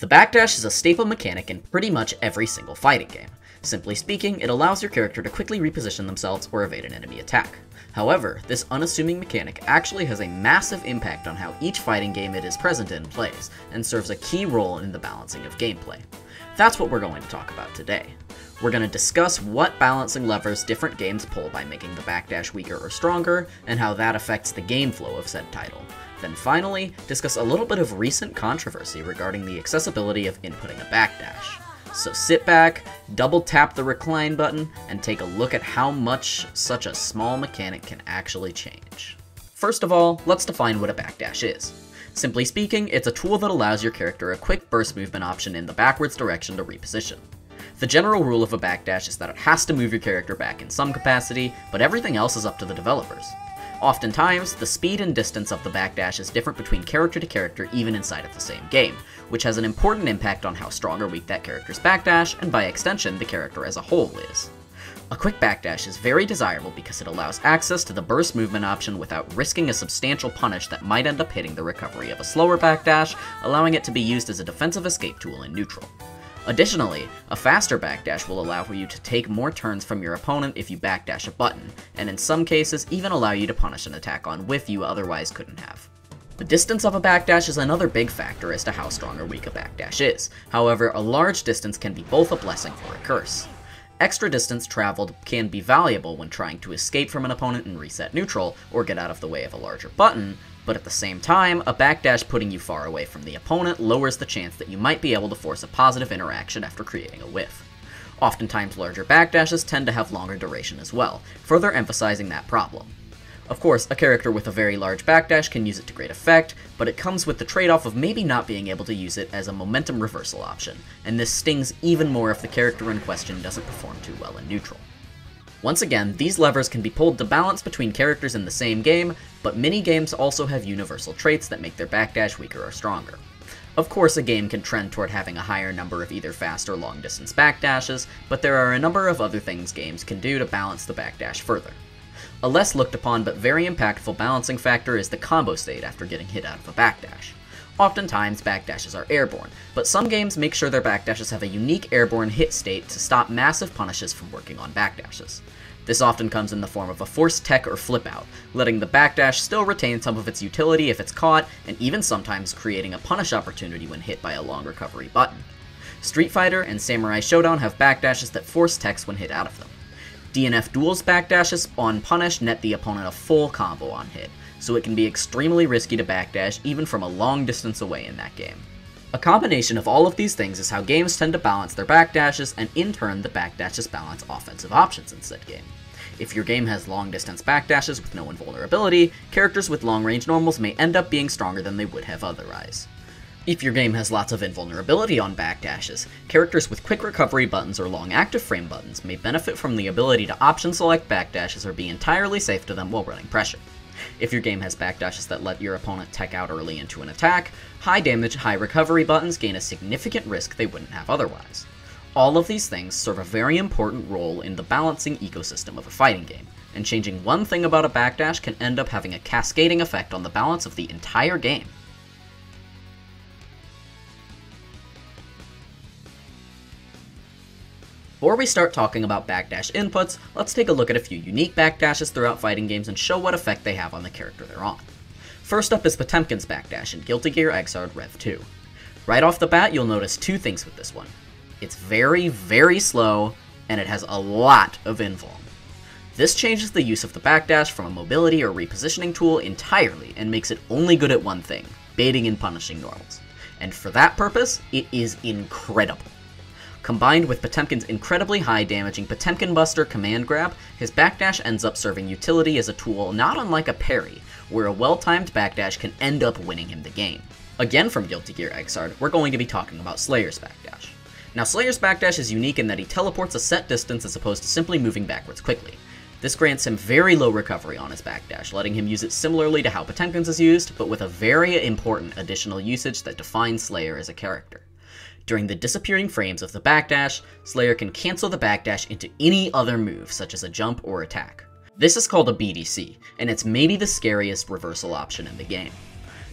The backdash is a staple mechanic in pretty much every single fighting game. Simply speaking, it allows your character to quickly reposition themselves or evade an enemy attack. However, this unassuming mechanic actually has a massive impact on how each fighting game it is present in plays, and serves a key role in the balancing of gameplay. That's what we're going to talk about today. We're going to discuss what balancing levers different games pull by making the backdash weaker or stronger, and how that affects the game flow of said title. Then finally, discuss a little bit of recent controversy regarding the accessibility of inputting a backdash. So sit back, double tap the recline button, and take a look at how much such a small mechanic can actually change. First of all, let's define what a backdash is. Simply speaking, it's a tool that allows your character a quick burst movement option in the backwards direction to reposition. The general rule of a backdash is that it has to move your character back in some capacity, but everything else is up to the developers. Oftentimes, the speed and distance of the backdash is different between character to character even inside of the same game, which has an important impact on how strong or weak that character's backdash, and by extension, the character as a whole is. A quick backdash is very desirable because it allows access to the burst movement option without risking a substantial punish that might end up hitting the recovery of a slower backdash, allowing it to be used as a defensive escape tool in neutral. Additionally, a faster backdash will allow for you to take more turns from your opponent if you backdash a button, and in some cases even allow you to punish an attack on whiff you otherwise couldn't have. The distance of a backdash is another big factor as to how strong or weak a backdash is, however a large distance can be both a blessing or a curse. Extra distance traveled can be valuable when trying to escape from an opponent and reset neutral, or get out of the way of a larger button, but at the same time, a backdash putting you far away from the opponent lowers the chance that you might be able to force a positive interaction after creating a whiff. Oftentimes larger backdashes tend to have longer duration as well, further emphasizing that problem. Of course, a character with a very large backdash can use it to great effect, but it comes with the trade-off of maybe not being able to use it as a momentum reversal option, and this stings even more if the character in question doesn't perform too well in neutral. Once again, these levers can be pulled to balance between characters in the same game, but many games also have universal traits that make their backdash weaker or stronger. Of course, a game can trend toward having a higher number of either fast or long distance backdashes, but there are a number of other things games can do to balance the backdash further. A less looked upon but very impactful balancing factor is the combo state after getting hit out of a backdash. Oftentimes, backdashes are airborne, but some games make sure their backdashes have a unique airborne hit state to stop massive punishes from working on backdashes. This often comes in the form of a forced tech or flip out, letting the backdash still retain some of its utility if it's caught, and even sometimes creating a punish opportunity when hit by a long recovery button. Street Fighter and Samurai Shodown have backdashes that force techs when hit out of them. DNF Duel's backdashes on punish net the opponent a full combo on hit, so it can be extremely risky to backdash even from a long distance away in that game. A combination of all of these things is how games tend to balance their backdashes, and in turn, the backdashes balance offensive options in said game. If your game has long distance backdashes with no invulnerability, characters with long range normals may end up being stronger than they would have otherwise. If your game has lots of invulnerability on backdashes, characters with quick recovery buttons or long active frame buttons may benefit from the ability to option select backdashes or be entirely safe to them while running pressure. If your game has backdashes that let your opponent tech out early into an attack, high damage, high recovery buttons gain a significant risk they wouldn't have otherwise. All of these things serve a very important role in the balancing ecosystem of a fighting game, and changing one thing about a backdash can end up having a cascading effect on the balance of the entire game. Before we start talking about backdash inputs, let's take a look at a few unique backdashes throughout fighting games and show what effect they have on the character they're on. First up is Potemkin's backdash in Guilty Gear Xrd Rev 2. Right off the bat, you'll notice two things with this one. It's very, very slow, and it has a lot of invuln. This changes the use of the backdash from a mobility or repositioning tool entirely and makes it only good at one thing, baiting and punishing normals. And for that purpose, it is incredible. Combined with Potemkin's incredibly high damaging Potemkin Buster command grab, his backdash ends up serving utility as a tool not unlike a parry, where a well-timed backdash can end up winning him the game. Again from Guilty Gear Xrd, we're going to be talking about Slayer's backdash. Now Slayer's backdash is unique in that he teleports a set distance as opposed to simply moving backwards quickly. This grants him very low recovery on his backdash, letting him use it similarly to how Potemkin's is used, but with a very important additional usage that defines Slayer as a character. During the disappearing frames of the backdash, Slayer can cancel the backdash into any other move, such as a jump or attack. This is called a BDC, and it's maybe the scariest reversal option in the game.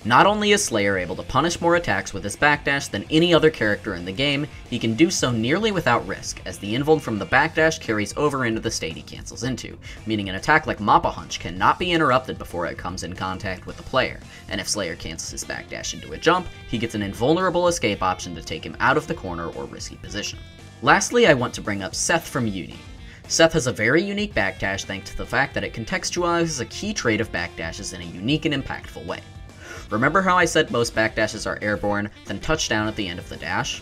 Not only is Slayer able to punish more attacks with his backdash than any other character in the game, he can do so nearly without risk, as the invuln from the backdash carries over into the state he cancels into, meaning an attack like Mappa Hunch cannot be interrupted before it comes in contact with the player, and if Slayer cancels his backdash into a jump, he gets an invulnerable escape option to take him out of the corner or risky position. Lastly, I want to bring up Seth from Uni. Seth has a very unique backdash thanks to the fact that it contextualizes a key trait of backdashes in a unique and impactful way. Remember how I said most backdashes are airborne, then touch down at the end of the dash?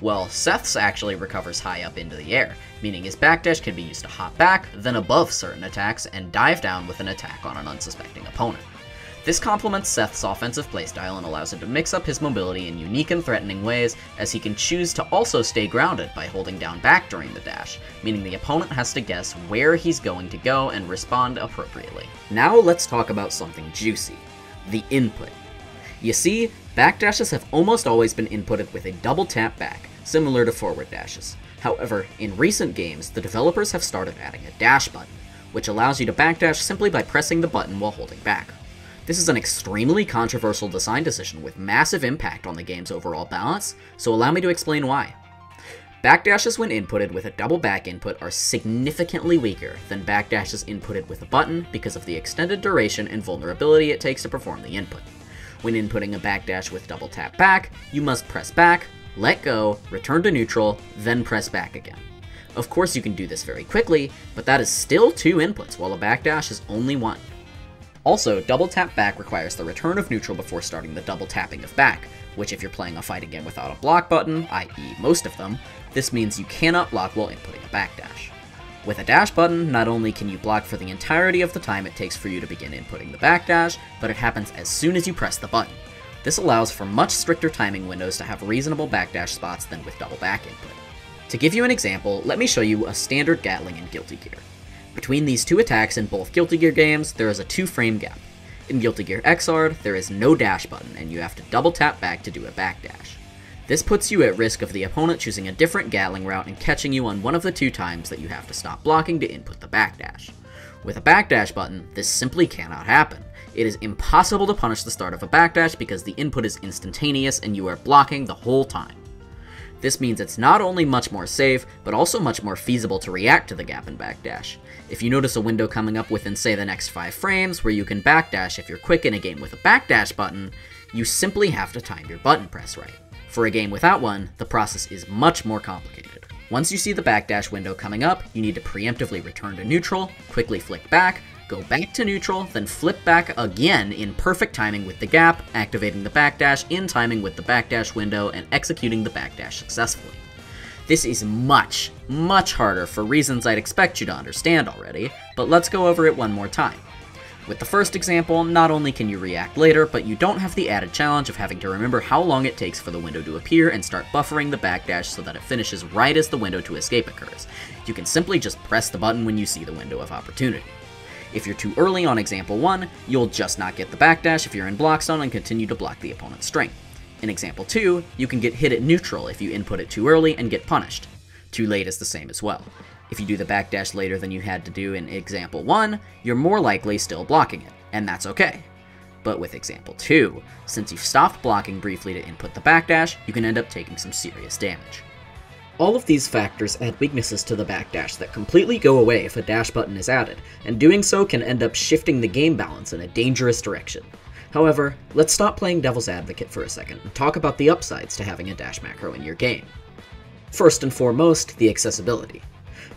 Well, Seth's actually recovers high up into the air, meaning his backdash can be used to hop back, then above certain attacks, and dive down with an attack on an unsuspecting opponent. This complements Seth's offensive playstyle and allows him to mix up his mobility in unique and threatening ways, as he can choose to also stay grounded by holding down back during the dash, meaning the opponent has to guess where he's going to go and respond appropriately. Now let's talk about something juicy the input. You see, backdashes have almost always been inputted with a double tap back, similar to forward dashes. However, in recent games, the developers have started adding a dash button, which allows you to backdash simply by pressing the button while holding back. This is an extremely controversial design decision with massive impact on the game's overall balance, so allow me to explain why. Backdashes when inputted with a double back input are significantly weaker than backdashes inputted with a button because of the extended duration and vulnerability it takes to perform the input. When inputting a backdash with double tap back, you must press back, let go, return to neutral, then press back again. Of course you can do this very quickly, but that is still two inputs while a backdash is only one. Also, double tap back requires the return of neutral before starting the double tapping of back, which if you're playing a fighting game without a block button, i.e. most of them, this means you cannot block while inputting a backdash. With a dash button, not only can you block for the entirety of the time it takes for you to begin inputting the backdash, but it happens as soon as you press the button. This allows for much stricter timing windows to have reasonable backdash spots than with double back input. To give you an example, let me show you a standard Gatling in Guilty Gear. Between these two attacks in both Guilty Gear games, there is a two frame gap. In Guilty Gear Xrd, there is no dash button, and you have to double tap back to do a backdash. This puts you at risk of the opponent choosing a different Gatling route and catching you on one of the two times that you have to stop blocking to input the backdash. With a backdash button, this simply cannot happen. It is impossible to punish the start of a backdash because the input is instantaneous and you are blocking the whole time. This means it's not only much more safe, but also much more feasible to react to the gap in backdash. If you notice a window coming up within say the next 5 frames where you can backdash if you're quick in a game with a backdash button, you simply have to time your button press right. For a game without one, the process is much more complicated. Once you see the backdash window coming up, you need to preemptively return to neutral, quickly flick back, go back to neutral, then flip back again in perfect timing with the gap, activating the backdash in timing with the backdash window, and executing the backdash successfully. This is much, much harder for reasons I'd expect you to understand already, but let's go over it one more time. With the first example, not only can you react later, but you don't have the added challenge of having to remember how long it takes for the window to appear and start buffering the backdash so that it finishes right as the window to escape occurs. You can simply just press the button when you see the window of opportunity. If you're too early on example 1, you'll just not get the backdash if you're in block zone and continue to block the opponent's strength. In example 2, you can get hit at neutral if you input it too early and get punished. Too late is the same as well. If you do the backdash later than you had to do in example 1, you're more likely still blocking it, and that's okay. But with example 2, since you've stopped blocking briefly to input the backdash, you can end up taking some serious damage. All of these factors add weaknesses to the backdash that completely go away if a dash button is added, and doing so can end up shifting the game balance in a dangerous direction. However, let's stop playing devil's advocate for a second and talk about the upsides to having a dash macro in your game. First and foremost, the accessibility.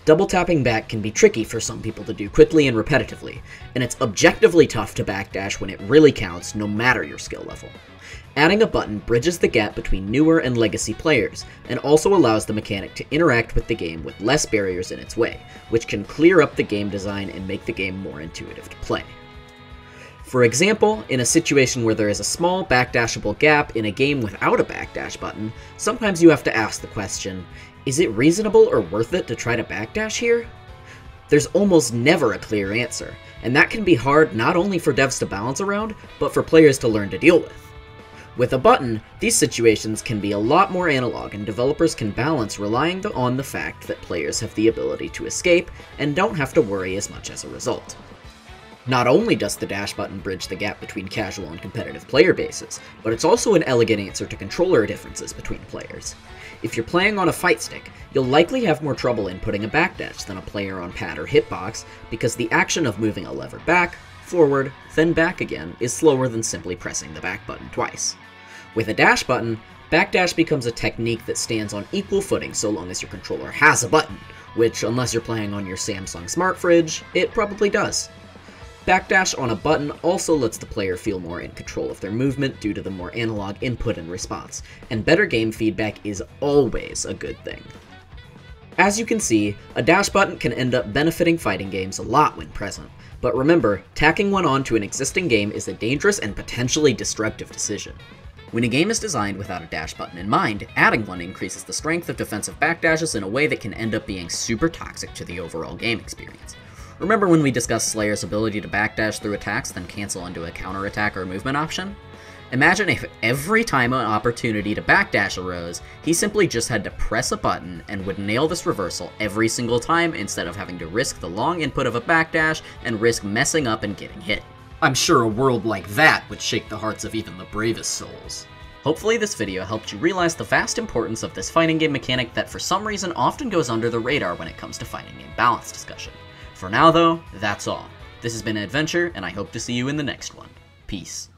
Double tapping back can be tricky for some people to do quickly and repetitively, and it's objectively tough to backdash when it really counts no matter your skill level. Adding a button bridges the gap between newer and legacy players, and also allows the mechanic to interact with the game with less barriers in its way, which can clear up the game design and make the game more intuitive to play. For example, in a situation where there is a small backdashable gap in a game without a backdash button, sometimes you have to ask the question, is it reasonable or worth it to try to backdash here? There's almost never a clear answer, and that can be hard not only for devs to balance around, but for players to learn to deal with. With a button, these situations can be a lot more analog and developers can balance relying on the fact that players have the ability to escape and don't have to worry as much as a result. Not only does the dash button bridge the gap between casual and competitive player bases, but it's also an elegant answer to controller differences between players. If you're playing on a fight stick, you'll likely have more trouble inputting a backdash than a player on pad or hitbox because the action of moving a lever back, forward, then back again is slower than simply pressing the back button twice. With a dash button, backdash becomes a technique that stands on equal footing so long as your controller has a button, which, unless you're playing on your Samsung Smart Fridge, it probably does. Backdash on a button also lets the player feel more in control of their movement due to the more analog input and response, and better game feedback is always a good thing. As you can see, a dash button can end up benefiting fighting games a lot when present, but remember, tacking one onto an existing game is a dangerous and potentially destructive decision. When a game is designed without a dash button in mind, adding one increases the strength of defensive backdashes in a way that can end up being super toxic to the overall game experience. Remember when we discussed Slayer's ability to backdash through attacks, then cancel into a counterattack or movement option? Imagine if every time an opportunity to backdash arose, he simply just had to press a button and would nail this reversal every single time instead of having to risk the long input of a backdash and risk messing up and getting hit. I'm sure a world like that would shake the hearts of even the bravest souls. Hopefully this video helped you realize the vast importance of this fighting game mechanic that for some reason often goes under the radar when it comes to fighting game balance discussion. For now though, that's all. This has been Eddventure, and I hope to see you in the next one. Peace.